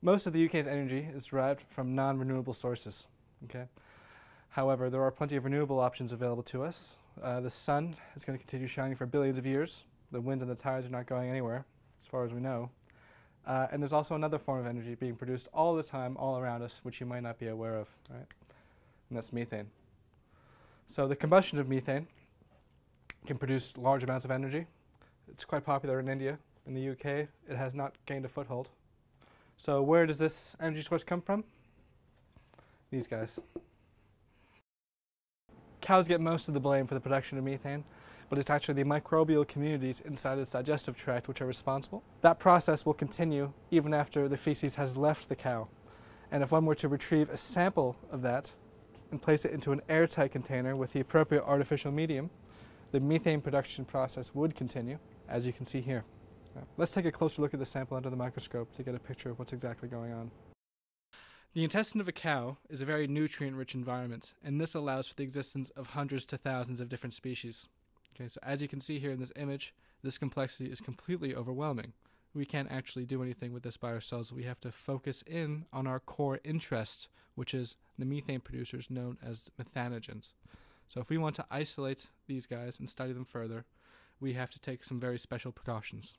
Most of the UK's energy is derived from non-renewable sources. Okay. However, there are plenty of renewable options available to us. Uh, the sun is going to continue shining for billions of years. The wind and the tides are not going anywhere, as far as we know. Uh, and there's also another form of energy being produced all the time, all around us, which you might not be aware of, right? And that's methane. So the combustion of methane can produce large amounts of energy. It's quite popular in India. In the UK, it has not gained a foothold. So where does this energy source come from? These guys. Cows get most of the blame for the production of methane, but it's actually the microbial communities inside its digestive tract which are responsible. That process will continue even after the feces has left the cow. And if one were to retrieve a sample of that and place it into an airtight container with the appropriate artificial medium, the methane production process would continue, as you can see here. Let's take a closer look at the sample under the microscope to get a picture of what's exactly going on. The intestine of a cow is a very nutrient rich environment, and this allows for the existence of hundreds to thousands of different species. Okay, so as you can see here in this image, this complexity is completely overwhelming. We can't actually do anything with this by ourselves. We have to focus in on our core interest, which is the methane producers known as methanogens. So if we want to isolate these guys and study them further, we have to take some very special precautions.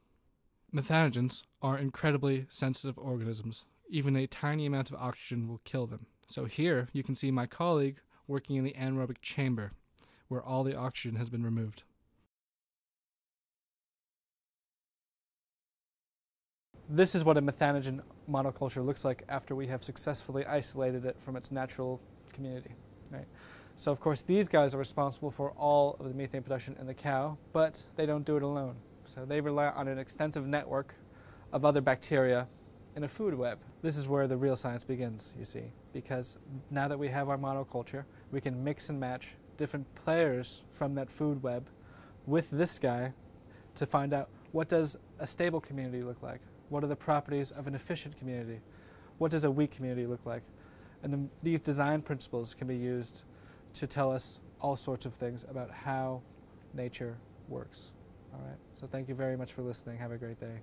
Methanogens are incredibly sensitive organisms. Even a tiny amount of oxygen will kill them. So here you can see my colleague working in the anaerobic chamber, where all the oxygen has been removed. This is what a methanogen monoculture looks like after we have successfully isolated it from its natural community. Right? So of course these guys are responsible for all of the methane production in the cow, but they don't do it alone. So they rely on an extensive network of other bacteria in a food web. This is where the real science begins, you see, because now that we have our monoculture, we can mix and match different players from that food web with this guy to find out what does a stable community look like? What are the properties of an efficient community? What does a weak community look like? And the, these design principles can be used to tell us all sorts of things about how nature works. All right. So thank you very much for listening. Have a great day.